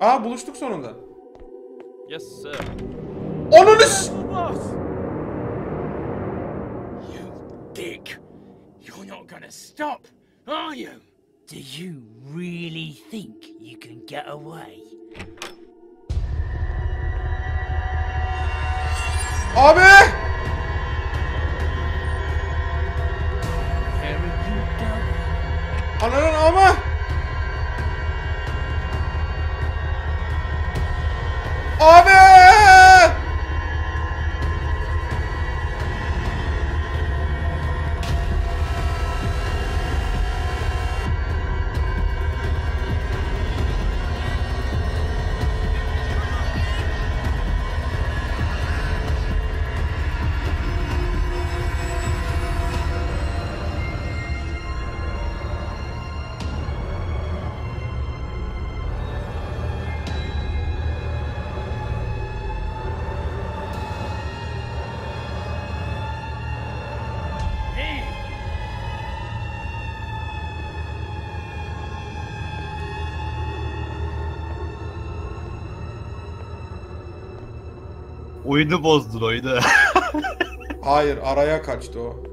Aa buluştuk sonunda. Yes sir. Ananı s- You dick! You're not gonna stop, are you? Do you really think you can get away? Abi! Where Abi! Oyunu bozdun oyunu. Hayır araya kaçtı o.